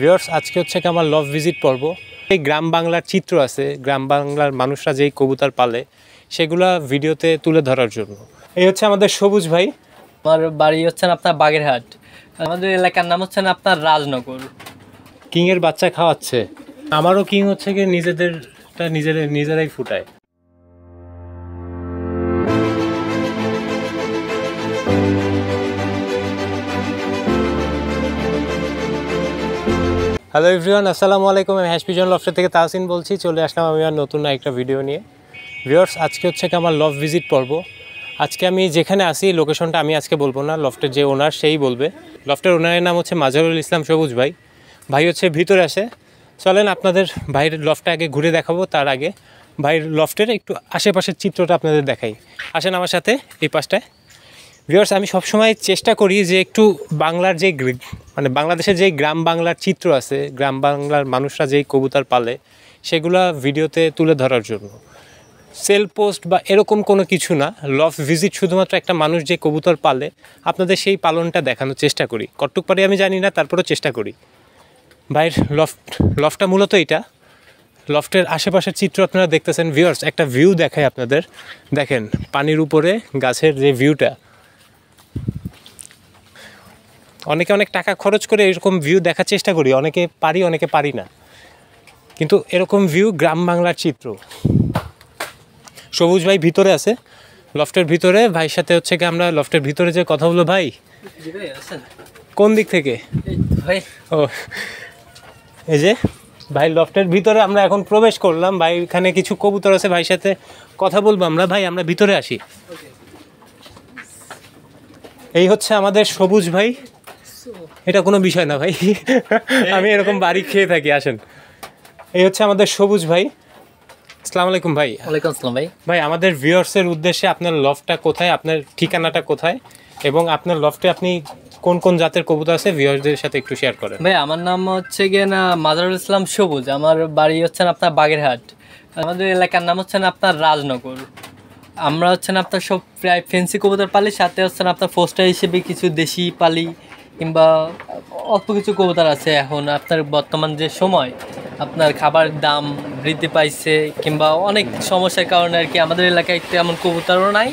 Viewers আজকে হচ্ছে কি আমার লভ ভিজিট পর্ব। এই গ্রাম বাংলার চিত্র আছে গ্রাম বাংলার মানুষরা যেই কবুতর পালে সেগুলা ভিডিওতে তুলে ধরার জন্য। এই হচ্ছে আমাদের সবুজ ভাই। আমার বাড়ি হচ্ছেন আপনার বাগেরহাট। আমাদের এলাকার নাম হচ্ছেন আপনার রাজনগর। কিংয়ের বাচ্চা খাওয়াচ্ছে। আমারও কিং হচ্ছে কি নিজেদেরটা নিজের নিজেরাই ফুটায়। হ্যালো এভরিওয়ান আসসালামু আলাইকুম আমি হ্যাশপিজন লফটের থেকে তাহসিন বলছি। চলে আসলাম আমি আর নতুন একটা ভিডিও নিয়ে। ভিউয়ার্স আজকে হচ্ছে কি আমার লভ ভিজিট পর্ব। আজকে আমি যেখানে আসি লোকেশনটা আমি আজকে বলব না। লফটের যে ওনার সেই বলবে। লফটের ওনারের নাম হচ্ছে মাজারুল ইসলাম সবুজ ভাই। ভাই হচ্ছে ভিতরে আসে। চলেন আপনাদের ভাইয়ের লফটটা আগে ঘুরে দেখাবো তার আগে। ভাইয়ের লফটের একটু আশেপাশের চিত্রটা আপনাদের দেখাই। আসেন আমার সাথে, এই পাশটায়। ভিউয়ার্স আমি সবসময় চেষ্টা করি যে একটু বাংলার যে মানে বাংলাদেশের যে গ্রাম বাংলার চিত্র আছে, গ্রাম বাংলার মানুষরা যেই কবুতর পালে, সেগুলা ভিডিওতে তুলে ধরার জন্য। সেল পোস্ট বা এরকম কোনো কিছু না লভ ভিজিট শুধুমাত্র একটা মানুষ যে কবুতর পালে, আপনাদের সেই পালনটা দেখানোর চেষ্টা করি। কটুক পারি আমি জানি না, তারপরেও চেষ্টা করি। ভাইয়ের লফট লফটটা মূলত এটা লফটের আশেপাশের চিত্র আপনারা দেখতেছেন। ভিউয়ার্স একটা ভিউ দেখায় আপনাদের। দেখেন, পানির উপরে গাছের যে ভিউটা অনেকে অনেক টাকা খরচ করে এরকম ভিউ দেখার চেষ্টা করি, অনেকে পারি অনেকে পারি না। কিন্তু এরকম ভিউ গ্রাম বাংলার চিত্র। সবুজ ভাই ভিতরে আছে লফটের ভিতরে, ভাইয়ের সাথে হচ্ছে কি আমরা লফটের ভিতরে যে কথা বলব, ভাই? কোন দিক থেকে? ও, এই যে, ভাই লফটের ভিতরে আমরা এখন প্রবেশ করলাম, ভাই এখানে কিছু কবুতর আছে, ভাইয়ের সাথে কথা বলব আমরা, ভাই আমরা ভিতরে আসি। এই হচ্ছে আমাদের সবুজ ভাই। এটা কোনো বিষয় না ভাই। আমি এরকম বাড়ি খেয়ে থাকি আসেন। এই হচ্ছে আমাদের সবুজ ভাই। আসসালামু আলাইকুম ভাই। ওয়ালাইকুম আসসালাম ভাই। ভাই আমাদের ভিউয়ার্সের উদ্দেশ্যে আপনার লফটটা কোথায় আপনার ঠিকানাটা কোথায় এবং আপনার লফটে আপনি কোন কোন জাতের কবুতর আছে ভিউয়ার্সদের সাথে একটু শেয়ার করেন। ভাই আমার নাম হচ্ছে গিয়ে না মাজারুল ইসলাম সবুজ। আমার বাড়ি হচ্ছেন আপনার বাগেরহাট। আমাদের এলাকার নাম হচ্ছেন আপনার রাজনগর। আমরা হচ্ছেন আপনার সব প্রায় ফেন্সি কবুতর পালি সাথে হচ্ছেন আপনার ফোস্টার হিসেবে কিছু দেশি পালি কিংবা অল্প কিছু কবুতর আছে এখন। আপনার বর্তমান যে সময় আপনার খাবার দাম বৃদ্ধি পাইছে কিংবা অনেক সমস্যার কারণে আর কি আমাদের এলাকায় তেমন কবুতরও নাই।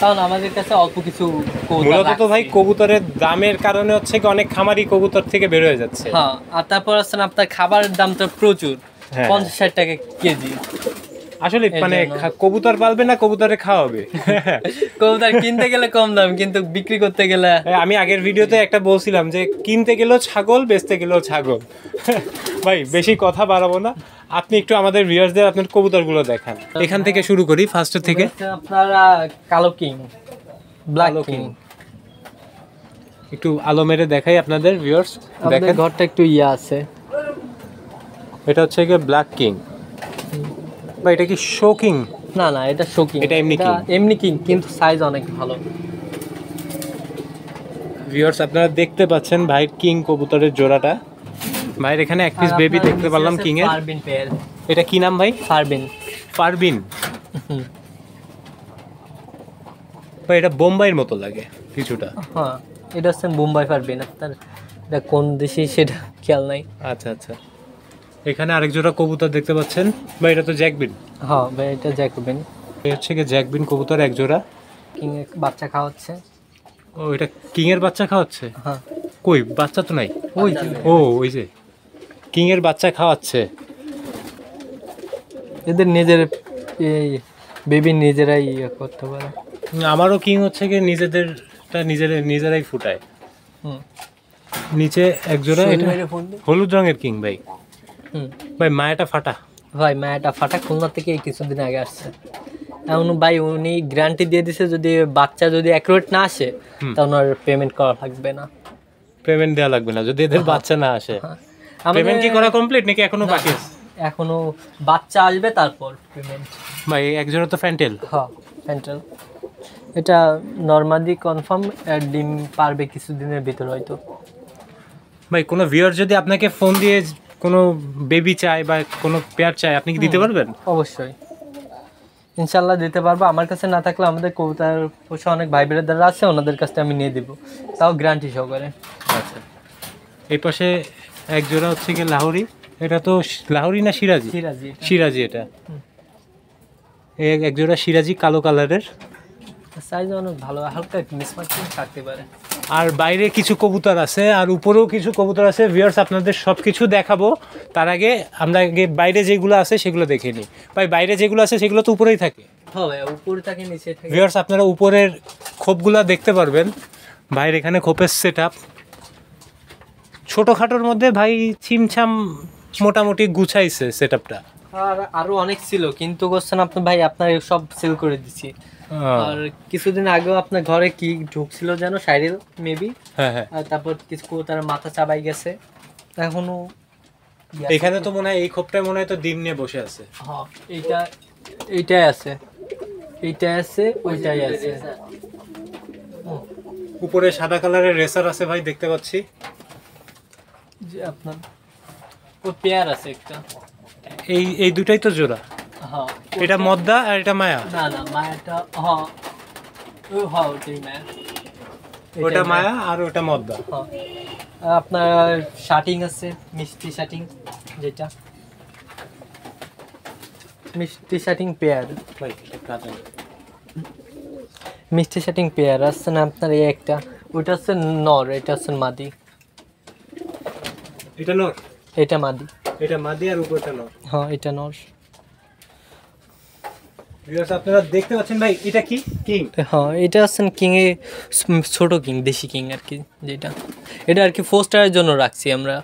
কারণ আমাদের কাছে অল্প কিছু কবুতর মূলত তো ভাই কবুতরের দামের কারণে হচ্ছে কি অনেক খামারি কবুতর থেকে বের হয়ে যাচ্ছে। হ্যাঁ আর তারপর হচ্ছেন আপনার খাবারের দামটা প্রচুর। হ্যাঁ। পঞ্চাশ ষাট টাকা কেজি। আসলে মানে কবুতর পালবে না কবুতরে খাওয়াবে। কবুতর কিনতে গেলে কম দাম কিন্তু বিক্রি করতে গেলে আমি আগের ভিডিওতে একটা বলছিলাম যে কিনতে গেলেও ছাগল বেচতে গেলেও ছাগল। ভাই বেশি কথা বাড়াবো না। আপনি একটু আমাদের ভিউয়ার্সদের আপনার কবুতরগুলো দেখান। এখান থেকে শুরু করি ফার্স্টের থেকে। আপনার কালো কিং ব্ল্যাক কিং। একটু আলো মেরে দেখাই আপনাদের ভিউয়ার্স দেখেন। ঘরটা একটু ইয়ে আছে। এটা হচ্ছে গিয়ে ব্ল্যাক কিং। বা এটা কি শো কিং না না এটা শোকিং এটা এমনি king? এমনি কিং কিন্তু সাইজ অনেক ভালো। ভিউয়ার্স আপনারা দেখতে পাচ্ছেন ভাই কিং কবুতরের জোড়াটা। ভাইয়ের এখানে এক পিস বেবি দেখতে পারলাম কিং এর। ফারবিন পেয়ার এটা কি নাম ভাই? ফারবিন পারবিন হুম। বা এটা বোম্বাইয়ের মতো লাগে কিছুটা। হ্যাঁ এটা হচ্ছে মুম্বাই ফারবিন আপনার এটা কোন দেশে সেটা খেয়াল নাই। আচ্ছা আচ্ছা। এখানে আরেক জোড়া কবুতর দেখতে পাচ্ছেন। বা এটা তো জ্যাকবিন। হ্যাঁ ভাই এটা জ্যাকবিন। এই হচ্ছে কি জ্যাকবিন কবুতর এক জোড়া কিং এর বাচ্চা খাওয়াচ্ছে। ও এটা কিং এর বাচ্চা খাওয়াচ্ছে? হ্যাঁ। কই বাচ্চা তো নাই? ওই ও ওই যে। কিং এর বাচ্চা খাওয়াচ্ছে। এদের নিজের এই বেবি নিজেরাই ইয়ে করতে পারে। আমারও কিং হচ্ছে কি নিজেদেরটা নিজের নিজেরাই ফুটায়। হুম। নিচে এক জোড়া এটা হলুদ রঙের কিং ভাই। ভাই মায়াটা ফাটা। ভাই মায়াটা ফাটা। খুলনা থেকে কিছুদিন আগে আসছে। এখন ভাই উনি গ্যারান্টি দিয়ে দিছে যদি বাচ্চা যদি অ্যাকুরেট না আসে। তাহলে ওনার পেমেন্ট করা লাগবে না। পেমেন্ট দেওয়া লাগবে না। যদি এদের বাচ্চা না আসে। হ্যাঁ। পেমেন্ট কি করা কমপ্লিট নাকি এখনও বাকি আছে? এখনও বাচ্চা আসবে তারপর পেমেন্ট ভাই এক তো ফ্যান্টেল হ্যাঁ সেন্ট্রাল এটা নর্মালি কনফার্ম ডিম পারবে কিছুদিনের ভিতর হয়তো। ভাই কোনো ভিউয়ার যদি আপনাকে ফোন দিয়ে কোনো বেবি চাই বা কোনো পেয়ার চাই আপনি কি দিতে পারবেন? অবশ্যই। ইনশাল্লাহ দিতে পারব। আমার কাছে না থাকলে আমাদের কবিতার পোষা অনেক ভাই বেড়াদার আছে ওনাদের কাছ থেকে আমি নিয়ে দেবো। তাও গ্যারান্টি সহকারে। আচ্ছা। এই পাশে এক জোড়া হচ্ছে কি লাহোরি। এটা তো লাহোরি না সিরাজি? সিরাজি সিরাজি এটা। এক- এক জোড়া সিরাজি কালো কালারের। সাইজ অনেক ভালো হালকা মিসমার্কিং থাকতে পারে। আর বাইরে কিছু কবুতর আছে আর উপরেও কিছু কবুতর আছে। ভিউয়ার্স আপনাদের সব কিছু দেখাবো। তার আগে আমরা আগে বাইরে যেগুলো আছে সেগুলো দেখে নিই। ভাই বাইরে যেগুলো আছে সেগুলো তো উপরেই থাকে। হ্যাঁ ভিউয়ার্স আপনারা উপরের খোপগুলো দেখতে পারবেন। ভাইয়ের এখানে খোপের সেট আপ ছোটোখাটোর মধ্যে ভাই ছিমছাম মোটামুটি গুছাইছে সেট আপটা আর আরও অনেক ছিল কিন্তু করছেন আপনি ভাই আপনার সব সেল করে দিচ্ছি আর কিছুদিন আগেও আপনার ঘরে কি ঢুকছিল যেন সাইরেল মেবি হ্যাঁ হ্যাঁ। তারপর কিছু তার মাথা চাবাই গেছে এখনও এখানে তো মনে হয় এই খোপটায় মনে হয় তো ডিম নিয়ে বসে আছে। হ্যাঁ এইটা এইটাই আছে। এইটাই আছে ওইটাই আছে। উপরে সাদা কালারের রেসার আছে ভাই দেখতে পাচ্ছি। যে আপনার ও পেয়ার আছে একটা। এই এই দুটাই তো জোড়া। হ্যাঁ এটা মদ্দা আর এটা মায়া? না না মায়াটা হ্যাঁ ও হ্যাঁ ওটাই মায়া। ওটা মায়া। আর ওটা মদ্দা। হ্যাঁ। আপনার শাটিং আছে মিষ্টি শাটিং যেটা। মিষ্টি শার্টিং পেয়ার। মিষ্টি শাটিং পেয়ার আছে না আপনার এই একটা? ওটা হচ্ছে নর এটা হচ্ছে মাদি। এটা নর? এটা মাদি। এটা মাদি আর উপরটা নর। হ্যাঁ এটা নর। আপনারা দেখতে পাচ্ছেন ভাই এটা কি? কিং হ্যাঁ এটা হচ্ছেন কিং এ ছোট কিং দেশি কিং আর কি যেটা। এটা আর কি ফোস্টারের জন্য রাখছি আমরা।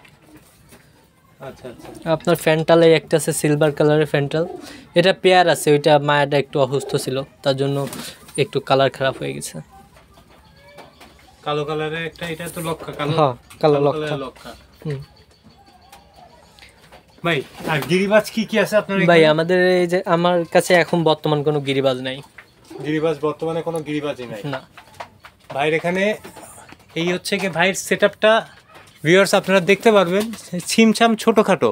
আচ্ছা আচ্ছা। আপনার ফ্যান্টালে একটা আছে সিলভার কালারের ফ্যান্টাল। এটা পেয়ার আছে ওইটা মায়াটা একটু অসুস্থ ছিল তার জন্য একটু কালার খারাপ হয়ে গেছে। কালো কালারের একটা এটা তো লক্ষা কালো হ্যাঁ কালো লক্ষা। লক্ষা। হুম। ভাই আর গিরিবাজ কি কি আছে আপনার ভাই আমাদের এই যে আমার কাছে এখন বর্তমান কোনো গিরিবাজ নাই। গিরিবাজ বর্তমানে কোনো গিরিবাজই নাই। না। ভাইয়ের এখানে এই হচ্ছে কি ভাইয়ের সেট আপটা ভিউয়ার্স আপনারা দেখতে পারবেন ছিমছাম ছোটোখাটো।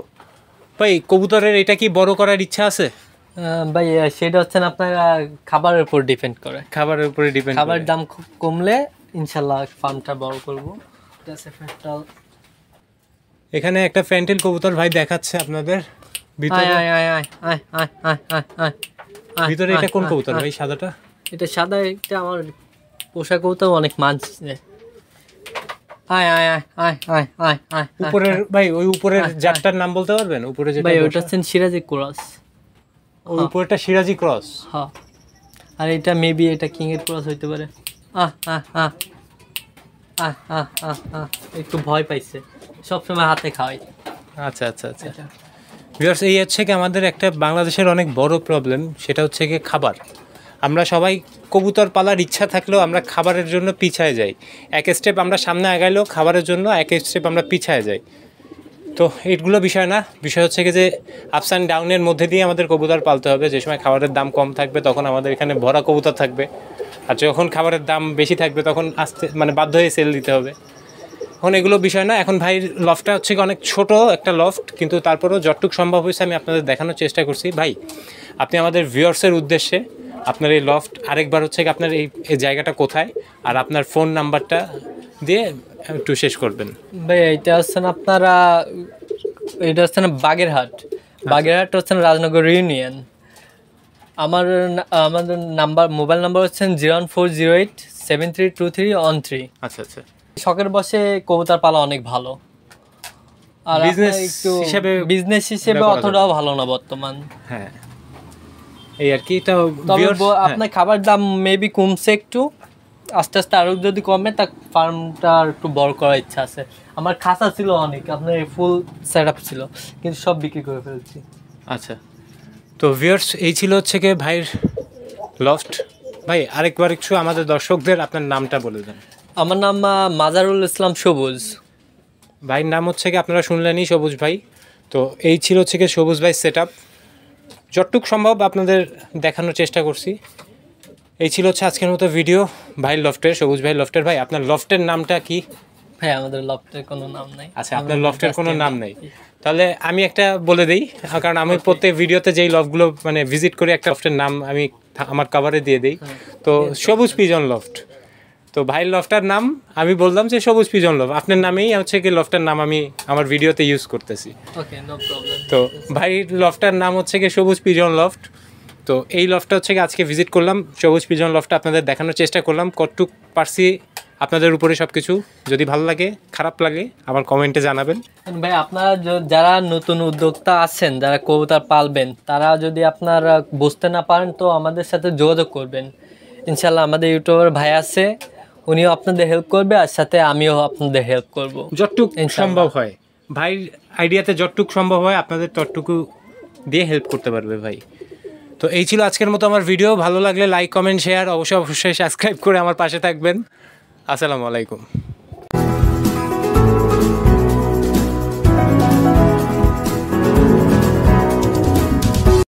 ভাই কবুতরের এটা কি বড় করার ইচ্ছা আছে? ভাই সেটা হচ্ছে না আপনার খাবারের উপর ডিপেন্ড করে। খাবারের উপরে ডিপেন্ড খাবার দাম খুব কমলে ইনশাল্লাহ ফার্মটা বড় করব। এখানে একটা ফ্যান্টেল কবুতর ভাই দেখাচ্ছে আপনাদের ভিতরে এটা কোন কবুতর ভাই সাদাটা এটা সাদা এটা আমার পোষা কবুতর অনেক মাছ আয় আয় আয় আয় আয় ভাই ওই উপরের জাতটার নাম বলতে পারবেন উপরে যে ভাই ওটা হচ্ছেন সিরাজি ক্রস ওই উপরেটা সিরাজি ক্রস হ্যাঁ আর এটা মেবি এটা কিং এর ক্রস হইতে পারে আহ আহ আহ আহ আহ আহ একটু ভয় পাইছে সবসময় হাতে খাওয়াই। আচ্ছা আচ্ছা আচ্ছা। ভিউয়ার্স এই হচ্ছে কি আমাদের একটা বাংলাদেশের অনেক বড় প্রবলেম সেটা হচ্ছে কি খাবার। আমরা সবাই কবুতর পালার ইচ্ছা থাকলেও আমরা খাবারের জন্য পিছায় যাই। এক স্টেপ আমরা সামনে আগাইলেও খাবারের জন্য এক স্টেপ আমরা পিছায় যাই। তো এইগুলো বিষয় না, বিষয় হচ্ছে কি যে আপস অ্যান্ড ডাউনের মধ্যে দিয়ে আমাদের কবুতর পালতে হবে। যে সময় খাবারের দাম কম থাকবে, তখন আমাদের এখানে ভরা কবুতর থাকবে। আর যখন খাবারের দাম বেশি থাকবে, তখন আস্তে মানে বাধ্য হয়ে সেল দিতে হবে। এখন এগুলো বিষয় না। এখন ভাই লফটটা হচ্ছে কি অনেক ছোট একটা লফট কিন্তু তারপরেও যতটুকু সম্ভব হয়েছে আমি আপনাদের দেখানোর চেষ্টা করছি। ভাই আপনি আমাদের ভিউয়ার্সের উদ্দেশ্যে আপনার এই লফট আরেকবার হচ্ছে কি আপনার এই এই জায়গাটা কোথায় আর আপনার ফোন নাম্বারটা দিয়ে একটু শেষ করবেন। ভাই এটা হচ্ছে না আপনারা এটা হচ্ছে না বাগেরহাট। বাগেরহাট হচ্ছে না রাজনগর ইউনিয়ন। আমার আমাদের নাম্বার মোবাইল নাম্বার হচ্ছে zero one four zero eight seven three two three one three. আচ্ছা আচ্ছা। শখের বসে কবুতর পালা অনেক ভালো। আর একটু হিসেবে বিজনেস হিসেবে অতটাও ভালো না বর্তমান। হ্যাঁ। এই আর কি ব- হ্যাঁ। আপনার খাবার দাম মেবি কমছে একটু। আস্তে আস্তে আরও যদি কমে তা ফার্মটা একটু বড় করার ইচ্ছা আছে। আমার খাঁচা ছিল অনেক আপনার ফুল সেট আপ ছিল কিন্তু সব বিক্রি করে ফেলছি। আচ্ছা। তো ভিউয়ার্স এই ছিল হচ্ছে কি ভাইয়ের লফট ভাই আরেকবার একটু আমাদের দর্শকদের আপনার নামটা বলে দেন। আমার নাম মাজারুল ইসলাম সবুজ। ভাইয়ের নাম হচ্ছে কি আপনারা শুনলেনই সবুজ ভাই। তো এই ছিল হচ্ছে কি সবুজ ভাই সেট আপ যতটুক সম্ভব আপনাদের দেখানোর চেষ্টা করছি। এই ছিল হচ্ছে আজকের মতো ভিডিও ভাই লফটের সবুজ ভাই লফটের ভাই আপনার লফটের নামটা কি? ভাই আমাদের লফটের কোনো নাম নাই। আচ্ছা আপনার লফটের কোনো নাম নেই। তাহলে আমি একটা বলে দিই কারণ আমি প্রত্যেক ভিডিওতে যেই লফটগুলো মানে ভিজিট করি একটা লফটের নাম আমি আমার কাভারে দিয়ে দিই। তো সবুজ পিজন লফট তো ভাইয়ের লফটার নাম আমি বললাম যে সবুজ পিজন লফ আপনার নামেই হচ্ছে কি লফটার নাম আমি আমার ভিডিওতে ইউজ করতেছি। ওকে তো ভাইয়ের লফটার নাম হচ্ছে কি সবুজ পিজন লফট তো এই লফটা হচ্ছে কি আজকে ভিজিট করলাম। সবুজ পিজন লফটা আপনাদের দেখানোর চেষ্টা করলাম। কতটুক পারছি আপনাদের উপরে সব কিছু যদি ভালো লাগে খারাপ লাগে আমার কমেন্টে জানাবেন। ভাই আপনারা যারা নতুন উদ্যোক্তা আছেন যারা কবুতর পালবেন তারা যদি আপনারা বুঝতে না পারেন তো আমাদের সাথে যোগাযোগ করবেন। ইনশাল্লাহ আমাদের ইউটিউবার ভাই আছে। উনিও আপনাদের হেল্প করবে আর সাথে আমিও আপনাদের হেল্প করব। যতটুক সম্ভব হয়। ভাইয়ের আইডিয়াতে যতটুক সম্ভব হয় আপনাদের ততটুকু দিয়ে হেল্প করতে পারবে ভাই। তো এই ছিল আজকের মতো আমার ভিডিও ভালো লাগলে লাইক কমেন্ট শেয়ার অবশ্যই অবশ্যই সাবস্ক্রাইব করে আমার পাশে থাকবেন। আসসালামু আলাইকুম।